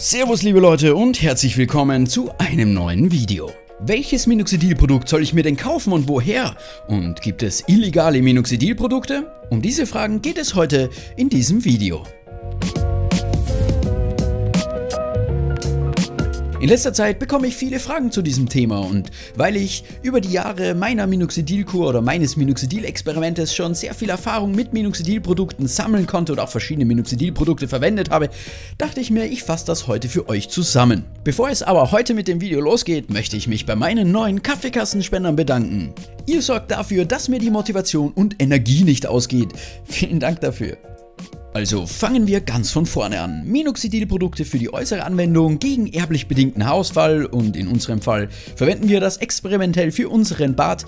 Servus liebe Leute und herzlich willkommen zu einem neuen Video. Welches Minoxidil-Produkt soll ich mir denn kaufen und woher? Und gibt es illegale Minoxidil-Produkte? Um diese Fragen geht es heute in diesem Video. In letzter Zeit bekomme ich viele Fragen zu diesem Thema und weil ich über die Jahre meiner Minoxidilkur oder meines Minoxidil-Experimentes schon sehr viel Erfahrung mit Minoxidil-Produkten sammeln konnte und auch verschiedene Minoxidil-Produkte verwendet habe, dachte ich mir, ich fasse das heute für euch zusammen. Bevor es aber heute mit dem Video losgeht, möchte ich mich bei meinen neuen Kaffeekassenspendern bedanken. Ihr sorgt dafür, dass mir die Motivation und Energie nicht ausgeht. Vielen Dank dafür. Also fangen wir ganz von vorne an. Minoxidil-Produkte für die äußere Anwendung gegen erblich bedingten Haarausfall und in unserem Fall verwenden wir das experimentell für unseren Bart.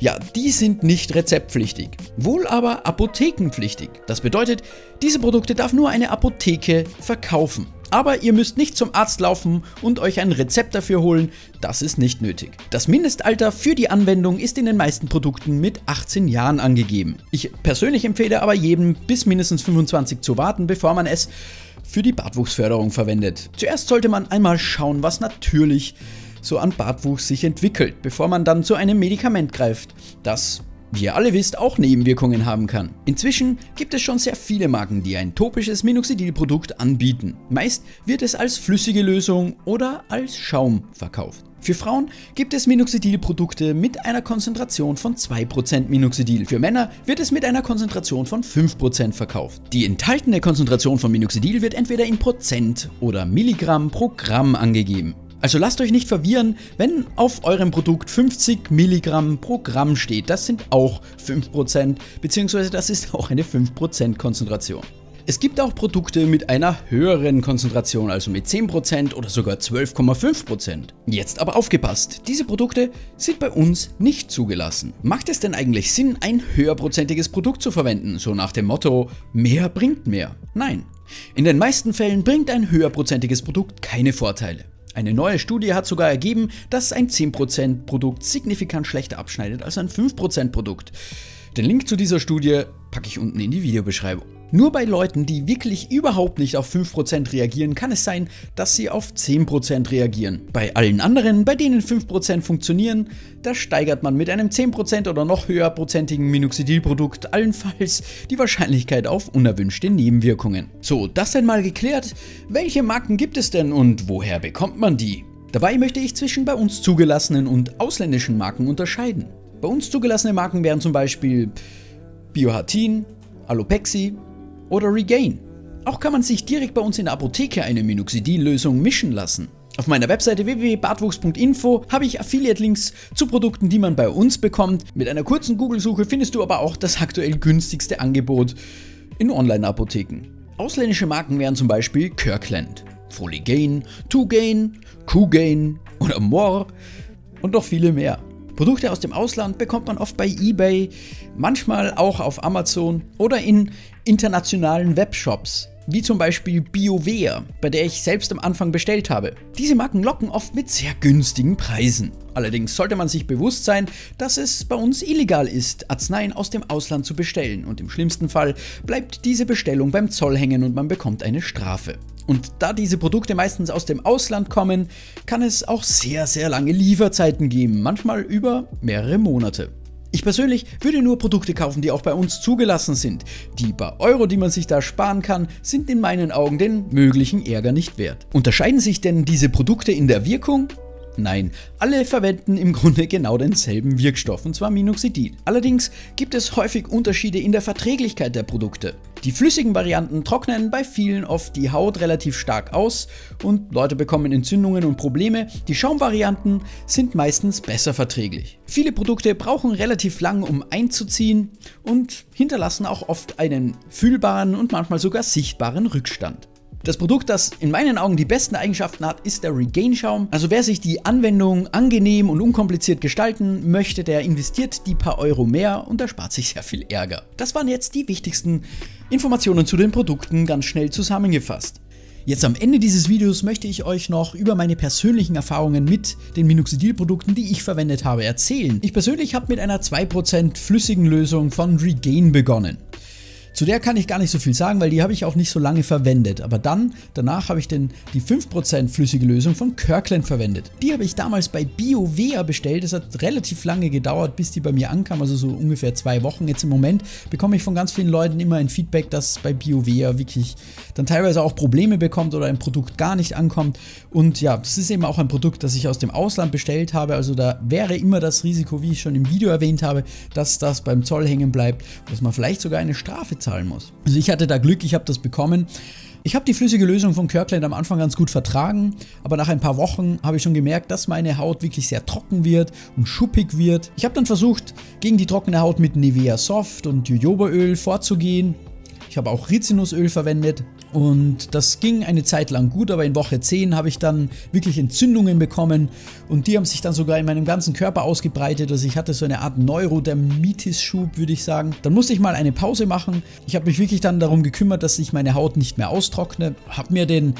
Ja, die sind nicht rezeptpflichtig, wohl aber apothekenpflichtig. Das bedeutet, diese Produkte darf nur eine Apotheke verkaufen. Aber ihr müsst nicht zum Arzt laufen und euch ein Rezept dafür holen, das ist nicht nötig. Das Mindestalter für die Anwendung ist in den meisten Produkten mit 18 Jahren angegeben. Ich persönlich empfehle aber jedem bis mindestens 25 zu warten, bevor man es für die Bartwuchsförderung verwendet. Zuerst sollte man einmal schauen, was natürlich so an Bartwuchs sich entwickelt, bevor man dann zu einem Medikament greift, das wie ihr alle wisst, auch Nebenwirkungen haben kann. Inzwischen gibt es schon sehr viele Marken, die ein topisches Minoxidil-Produkt anbieten. Meist wird es als flüssige Lösung oder als Schaum verkauft. Für Frauen gibt es Minoxidil-Produkte mit einer Konzentration von 2% Minoxidil. Für Männer wird es mit einer Konzentration von 5% verkauft. Die enthaltene Konzentration von Minoxidil wird entweder in Prozent oder Milligramm pro Gramm angegeben. Also lasst euch nicht verwirren, wenn auf eurem Produkt 50 Milligramm pro Gramm steht. Das sind auch 5%, beziehungsweise das ist auch eine 5% Konzentration. Es gibt auch Produkte mit einer höheren Konzentration, also mit 10% oder sogar 12,5%. Jetzt aber aufgepasst, diese Produkte sind bei uns nicht zugelassen. Macht es denn eigentlich Sinn, ein höherprozentiges Produkt zu verwenden, so nach dem Motto, mehr bringt mehr? Nein. In den meisten Fällen bringt ein höherprozentiges Produkt keine Vorteile. Eine neue Studie hat sogar ergeben, dass ein 10% Produkt signifikant schlechter abschneidet als ein 5% Produkt. Den Link zu dieser Studie packe ich unten in die Videobeschreibung. Nur bei Leuten, die wirklich überhaupt nicht auf 5% reagieren, kann es sein, dass sie auf 10% reagieren. Bei allen anderen, bei denen 5% funktionieren, da steigert man mit einem 10% oder noch höherprozentigen Minoxidil-Produkt allenfalls die Wahrscheinlichkeit auf unerwünschte Nebenwirkungen. So, das einmal geklärt. Welche Marken gibt es denn und woher bekommt man die? Dabei möchte ich zwischen bei uns zugelassenen und ausländischen Marken unterscheiden. Bei uns zugelassene Marken wären zum Beispiel Biohatin, Alopexi oder Regain. Auch kann man sich direkt bei uns in der Apotheke eine Minoxidil-Lösung mischen lassen. Auf meiner Webseite www.bartwuchs.info habe ich Affiliate-Links zu Produkten, die man bei uns bekommt. Mit einer kurzen Google-Suche findest du aber auch das aktuell günstigste Angebot in Online-Apotheken. Ausländische Marken wären zum Beispiel Kirkland, Foligain, Two-Gain, Q-Gain oder More und noch viele mehr. Produkte aus dem Ausland bekommt man oft bei eBay, manchmal auch auf Amazon oder in internationalen Webshops, wie zum Beispiel BioVea, bei der ich selbst am Anfang bestellt habe. Diese Marken locken oft mit sehr günstigen Preisen. Allerdings sollte man sich bewusst sein, dass es bei uns illegal ist, Arzneien aus dem Ausland zu bestellen und im schlimmsten Fall bleibt diese Bestellung beim Zoll hängen und man bekommt eine Strafe. Und da diese Produkte meistens aus dem Ausland kommen, kann es auch sehr, sehr lange Lieferzeiten geben, manchmal über mehrere Monate. Ich persönlich würde nur Produkte kaufen, die auch bei uns zugelassen sind. Die paar Euro, die man sich da sparen kann, sind in meinen Augen den möglichen Ärger nicht wert. Unterscheiden sich denn diese Produkte in der Wirkung? Nein, alle verwenden im Grunde genau denselben Wirkstoff, und zwar Minoxidil. Allerdings gibt es häufig Unterschiede in der Verträglichkeit der Produkte. Die flüssigen Varianten trocknen bei vielen oft die Haut relativ stark aus und Leute bekommen Entzündungen und Probleme. Die Schaumvarianten sind meistens besser verträglich. Viele Produkte brauchen relativ lang, um einzuziehen und hinterlassen auch oft einen fühlbaren und manchmal sogar sichtbaren Rückstand. Das Produkt, das in meinen Augen die besten Eigenschaften hat, ist der Regain Schaum. Also wer sich die Anwendung angenehm und unkompliziert gestalten möchte, der investiert die paar Euro mehr und erspart sich sehr viel Ärger. Das waren jetzt die wichtigsten Informationen zu den Produkten ganz schnell zusammengefasst. Jetzt am Ende dieses Videos möchte ich euch noch über meine persönlichen Erfahrungen mit den Minoxidil-Produkten, die ich verwendet habe, erzählen. Ich persönlich habe mit einer 2% flüssigen Lösung von Regain begonnen. Zu der kann ich gar nicht so viel sagen, weil die habe ich auch nicht so lange verwendet. Aber dann, danach habe ich den, die 5% flüssige Lösung von Kirkland verwendet. Die habe ich damals bei BioVea bestellt. Es hat relativ lange gedauert, bis die bei mir ankam, also so ungefähr zwei Wochen. Jetzt im Moment bekomme ich von ganz vielen Leuten immer ein Feedback, dass bei BioVea wirklich dann teilweise auch Probleme bekommt oder ein Produkt gar nicht ankommt. Und ja, das ist eben auch ein Produkt, das ich aus dem Ausland bestellt habe. Also da wäre immer das Risiko, wie ich schon im Video erwähnt habe, dass das beim Zoll hängen bleibt, dass man vielleicht sogar eine Strafe zahlen muss. Also ich hatte da Glück, ich habe das bekommen. Ich habe die flüssige Lösung von Kirkland am Anfang ganz gut vertragen, aber nach ein paar Wochen habe ich schon gemerkt, dass meine Haut wirklich sehr trocken wird und schuppig wird. Ich habe dann versucht, gegen die trockene Haut mit Nivea Soft und Jojobaöl vorzugehen. Ich habe auch Rizinusöl verwendet und das ging eine Zeit lang gut, aber in Woche 10 habe ich dann wirklich Entzündungen bekommen und die haben sich dann sogar in meinem ganzen Körper ausgebreitet. Also ich hatte so eine Art Neurodermitis-Schub, würde ich sagen. Dann musste ich mal eine Pause machen. Ich habe mich wirklich dann darum gekümmert, dass ich meine Haut nicht mehr austrockne. Habe mir den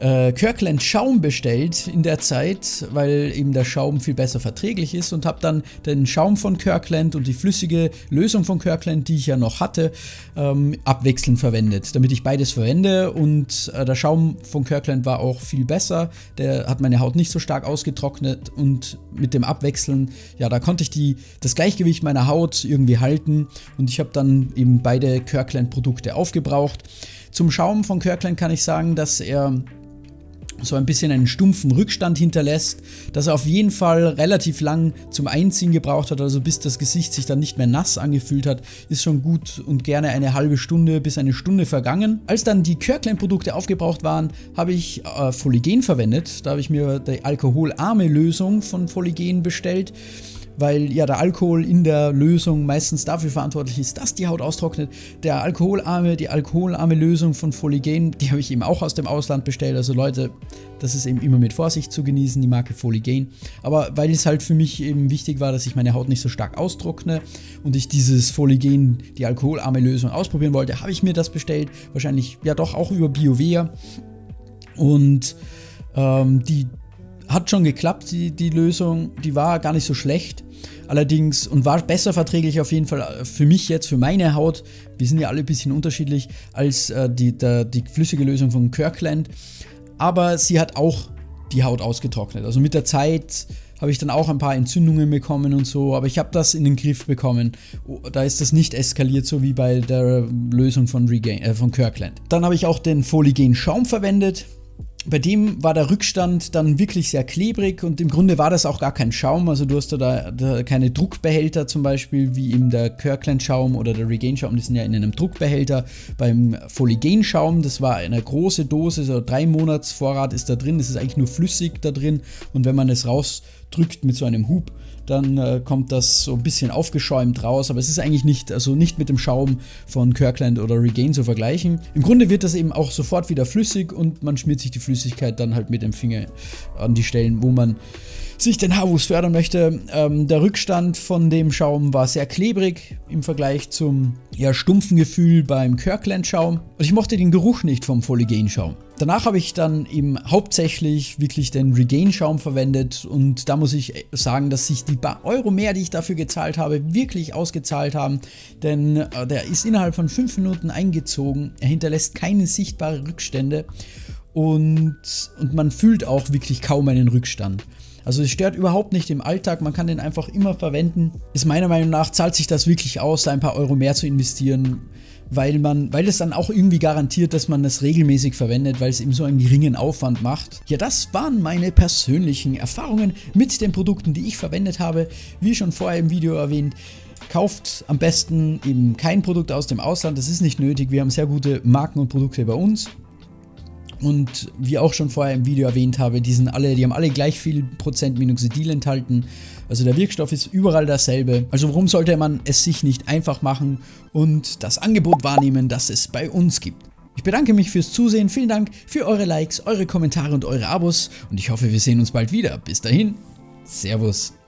äh, Kirkland Schaum bestellt in der Zeit, weil eben der Schaum viel besser verträglich ist und habe dann den Schaum von Kirkland und die flüssige Lösung von Kirkland, die ich ja noch hatte, ähm, abwechselnd verwendet, damit ich beides verwende. Und äh, der Schaum von Kirkland war auch viel besser, der hat meine Haut nicht so stark ausgetrocknet und mit dem Abwechseln, ja, da konnte ich die, das Gleichgewicht meiner Haut irgendwie halten. Und ich habe dann eben beide Kirkland Produkte aufgebraucht. Zum Schaum von Kirkland kann ich sagen, dass er so ein bisschen einen stumpfen Rückstand hinterlässt, dass er auf jeden Fall relativ lang zum Einziehen gebraucht hat, also bis das Gesicht sich dann nicht mehr nass angefühlt hat, ist schon gut und gerne eine halbe Stunde bis eine Stunde vergangen. Als dann die Kirkland-Produkte aufgebraucht waren, habe ich äh, Foligen verwendet. Da habe ich mir die alkoholarme Lösung von Foligen bestellt weil ja der Alkohol in der Lösung meistens dafür verantwortlich ist, dass die Haut austrocknet. Der alkoholarme, die alkoholarme Lösung von Foligen, die habe ich eben auch aus dem Ausland bestellt. Also Leute, das ist eben immer mit Vorsicht zu genießen, die Marke Foligen. Aber weil es halt für mich eben wichtig war, dass ich meine Haut nicht so stark austrockne und ich dieses Foligen, die alkoholarme Lösung ausprobieren wollte, habe ich mir das bestellt. Wahrscheinlich ja doch auch über BioVea. Und ähm, die hat schon geklappt, die, die Lösung. Die war gar nicht so schlecht. Allerdings und war besser verträglich auf jeden Fall äh, für mich jetzt, für meine Haut. Wir sind ja alle ein bisschen unterschiedlich als äh, die, der, die flüssige Lösung von Kirkland. Aber sie hat auch die Haut ausgetrocknet. Also mit der Zeit habe ich dann auch ein paar Entzündungen bekommen und so, aber ich habe das in den Griff bekommen. Oh, da ist das nicht eskaliert, so wie bei der Lösung von, Regain, äh, von Kirkland. Dann habe ich auch den Foligen Schaum verwendet bei dem war der Rückstand dann wirklich sehr klebrig und im Grunde war das auch gar kein Schaum. Also du hast da, da keine Druckbehälter zum Beispiel, wie eben der Kirkland-Schaum oder der Regain-Schaum, die sind ja in einem Druckbehälter. Beim Foligen-Schaum, das war eine große Dose, so drei Monats Vorrat ist da drin, das ist eigentlich nur flüssig da drin und wenn man es rausdrückt mit so einem Hub, dann äh, kommt das so ein bisschen aufgeschäumt raus, aber es ist eigentlich nicht, also nicht mit dem Schaum von Kirkland oder Regain zu vergleichen. Im Grunde wird das eben auch sofort wieder flüssig und man schmiert sich die Flüssigkeit dann halt mit dem Finger an die Stellen, wo man sich den Haarwuchs fördern möchte. Ähm, der Rückstand von dem Schaum war sehr klebrig im Vergleich zum eher stumpfen Gefühl beim Kirkland-Schaum. Und ich mochte den Geruch nicht vom Foligen-Schaum. Danach habe ich dann eben hauptsächlich wirklich den Regain-Schaum verwendet und da muss ich sagen, dass sich die paar Euro mehr, die ich dafür gezahlt habe, wirklich ausgezahlt haben, denn äh, der ist innerhalb von 5 Minuten eingezogen, er hinterlässt keine sichtbaren Rückstände und, und man fühlt auch wirklich kaum einen Rückstand. Also es stört überhaupt nicht im Alltag, man kann den einfach immer verwenden. Ist meiner Meinung nach, zahlt sich das wirklich aus, da ein paar Euro mehr zu investieren, weil man, weil es dann auch irgendwie garantiert, dass man das regelmäßig verwendet, weil es eben so einen geringen Aufwand macht. Ja, das waren meine persönlichen Erfahrungen mit den Produkten, die ich verwendet habe. Wie schon vorher im Video erwähnt, kauft am besten eben kein Produkt aus dem Ausland, das ist nicht nötig. Wir haben sehr gute Marken und Produkte bei uns. Und wie auch schon vorher im Video erwähnt habe, die sind alle, die haben alle gleich viel Prozent Minoxidil enthalten. Also der Wirkstoff ist überall dasselbe. Also warum sollte man es sich nicht einfach machen und das Angebot wahrnehmen, das es bei uns gibt? Ich bedanke mich fürs Zusehen, vielen Dank für eure Likes, eure Kommentare und eure Abos und ich hoffe, wir sehen uns bald wieder. Bis dahin, Servus.